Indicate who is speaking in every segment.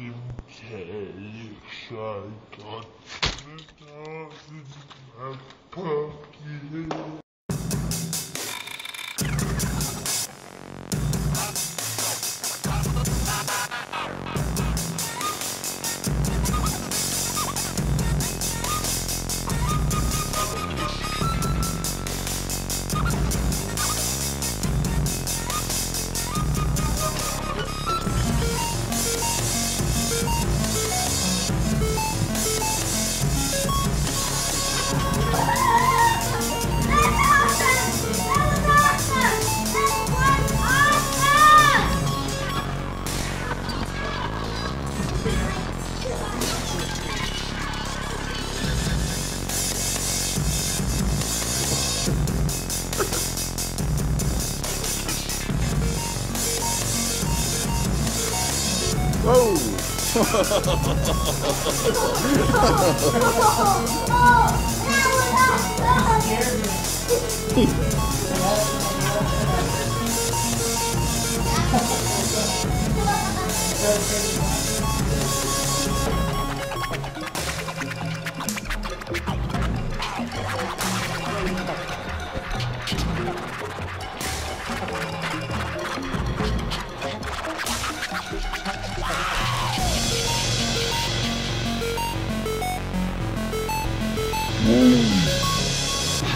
Speaker 1: kimseyi şeytan tanımaz.
Speaker 2: Whoa!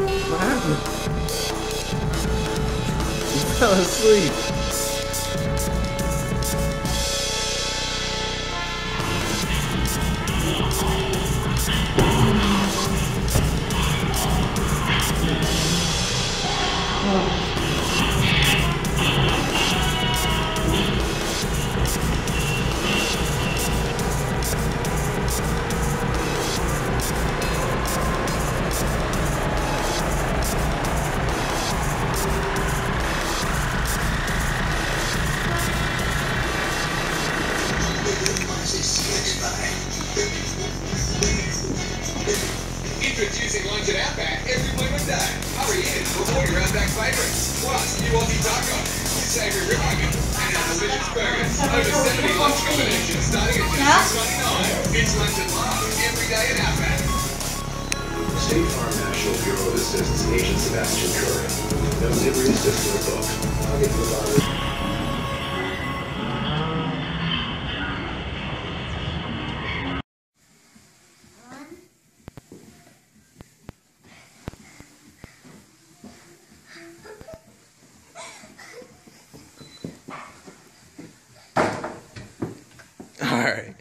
Speaker 2: What happened? You fell asleep.
Speaker 3: Introducing new savoury rib and burgers. Over 70 lunch combinations starting at just $6.99. It's lunch at last every day.
Speaker 4: State Farm National Bureau of Assistance Agent Sebastian Curry. Knows every assist in the book. I'll get you it. All right.